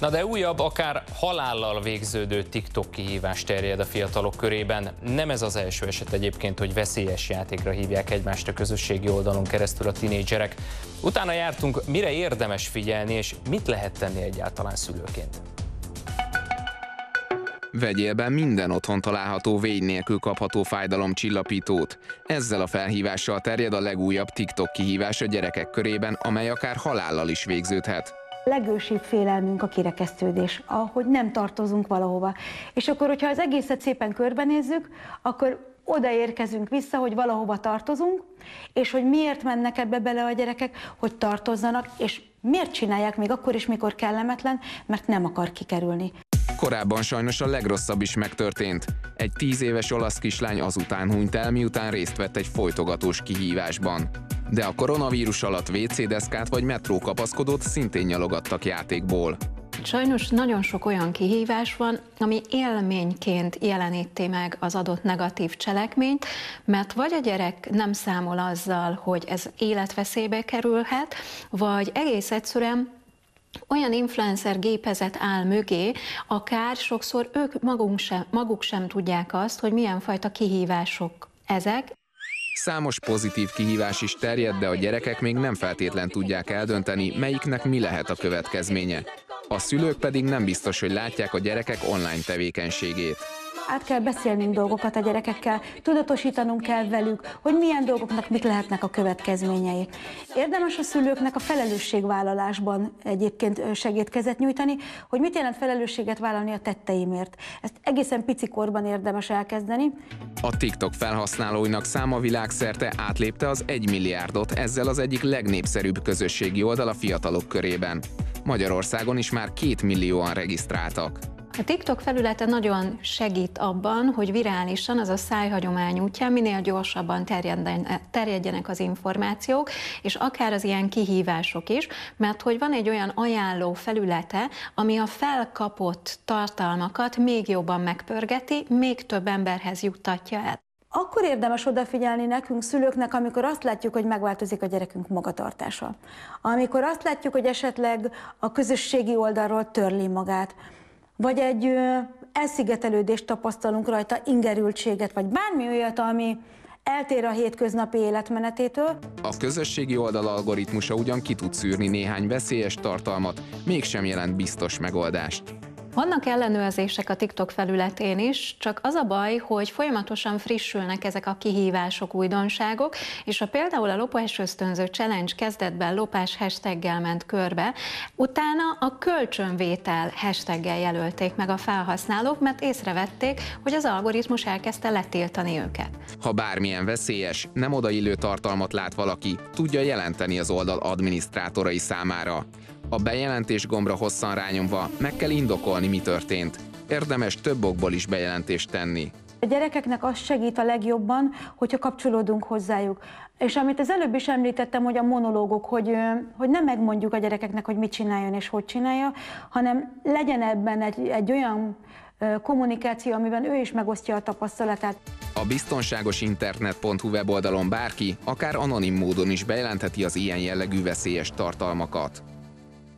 Na de újabb, akár halállal végződő TikTok kihívás terjed a fiatalok körében. Nem ez az első eset egyébként, hogy veszélyes játékra hívják egymást a közösségi oldalon keresztül a tinédzserek. Utána jártunk, mire érdemes figyelni, és mit lehet tenni egyáltalán szülőként. Vegyél be minden otthon található vény nélkül kapható fájdalomcsillapítót. Ezzel a felhívással terjed a legújabb TikTok kihívás a gyerekek körében, amely akár halállal is végződhet legősibb félelmünk a kirekesztődés, ahogy nem tartozunk valahova. És akkor, hogyha az egészet szépen körbenézzük, akkor odaérkezünk vissza, hogy valahova tartozunk, és hogy miért mennek ebbe bele a gyerekek, hogy tartozzanak, és miért csinálják még akkor is, mikor kellemetlen, mert nem akar kikerülni. Korábban sajnos a legrosszabb is megtörtént. Egy tíz éves olasz kislány azután hunyt el, miután részt vett egy folytogatós kihívásban. De a koronavírus alatt WC deszkát vagy metrókapaszkodót szintén nyalogattak játékból. Sajnos nagyon sok olyan kihívás van, ami élményként jeleníti meg az adott negatív cselekményt, mert vagy a gyerek nem számol azzal, hogy ez életveszélybe kerülhet, vagy egész egyszerűen olyan influencer gépezet áll mögé, akár sokszor ők magunk sem, maguk sem tudják azt, hogy milyen fajta kihívások ezek. Számos pozitív kihívás is terjed, de a gyerekek még nem feltétlen tudják eldönteni, melyiknek mi lehet a következménye. A szülők pedig nem biztos, hogy látják a gyerekek online tevékenységét át kell beszélnünk dolgokat a gyerekekkel, tudatosítanunk kell velük, hogy milyen dolgoknak mik lehetnek a következményei. Érdemes a szülőknek a felelősségvállalásban egyébként segítkezet nyújtani, hogy mit jelent felelősséget vállalni a tetteimért. Ezt egészen pici korban érdemes elkezdeni. A TikTok felhasználóinak száma világszerte átlépte az 1 milliárdot, ezzel az egyik legnépszerűbb közösségi oldal a fiatalok körében. Magyarországon is már két millióan regisztráltak. A TikTok felülete nagyon segít abban, hogy virálisan, az a szájhagyomány útján minél gyorsabban terjedjenek az információk, és akár az ilyen kihívások is, mert hogy van egy olyan ajánló felülete, ami a felkapott tartalmakat még jobban megpörgeti, még több emberhez juttatja el. Akkor érdemes odafigyelni nekünk, szülőknek, amikor azt látjuk, hogy megváltozik a gyerekünk magatartása. Amikor azt látjuk, hogy esetleg a közösségi oldalról törli magát vagy egy elszigetelődést tapasztalunk rajta, ingerültséget, vagy bármi olyat, ami eltér a hétköznapi életmenetétől. A közösségi oldal algoritmusa ugyan ki tud szűrni néhány veszélyes tartalmat, mégsem jelent biztos megoldást. Vannak ellenőrzések a TikTok felületén is, csak az a baj, hogy folyamatosan frissülnek ezek a kihívások, újdonságok, és a például a lopás ösztönző challenge kezdetben lopás hashtaggel ment körbe, utána a kölcsönvétel hashtaggel jelölték meg a felhasználók, mert észrevették, hogy az algoritmus elkezdte letiltani őket. Ha bármilyen veszélyes, nem odaillő tartalmat lát valaki, tudja jelenteni az oldal adminisztrátorai számára. A bejelentés gombra hosszan rányomva meg kell indokolni, mi történt. Érdemes több okból is bejelentést tenni. A gyerekeknek az segít a legjobban, hogyha kapcsolódunk hozzájuk. És amit az előbb is említettem, hogy a monológok, hogy, hogy nem megmondjuk a gyerekeknek, hogy mit csináljon és hogy csinálja, hanem legyen ebben egy, egy olyan kommunikáció, amiben ő is megosztja a tapasztalatát. A biztonságosinternet.hu weboldalon bárki, akár anonim módon is bejelentheti az ilyen jellegű veszélyes tartalmakat.